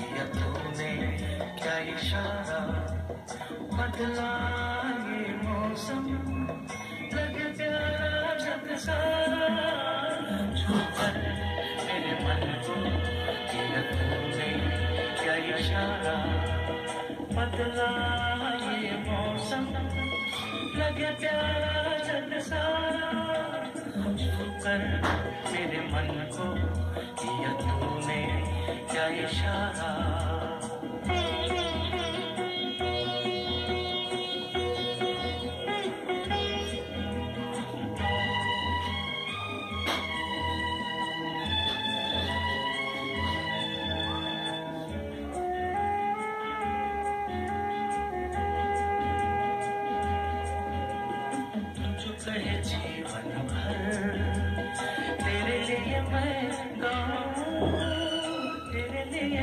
किया तूने? क्या इशारा बदला ये मौसम? लगे प्यारा जग सारा। छूकर मेरे मन को किया तूने? क्या इशारा बदला ये मौसम? लगे प्यारा जग सारा। छूकर मेरे मन को किया तूने? क्या इशारा जीवन भर तेरे लिए मैं गाऊं।